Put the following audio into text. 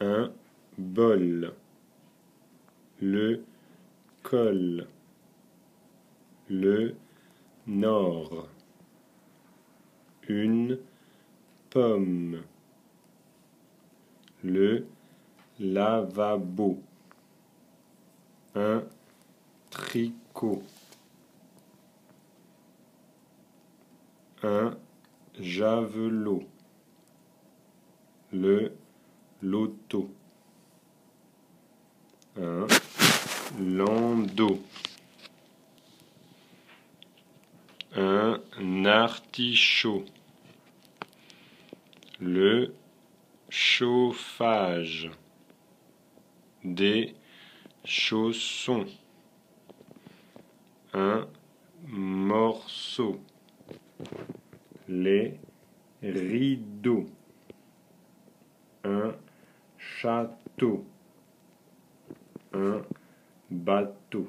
un bol, le col, le nord, une pomme, le lavabo, un tricot, un javelot, le loto, un. Landau, un artichaut, le chauffage, des chaussons, un morceau, les rideaux, château, un bateau.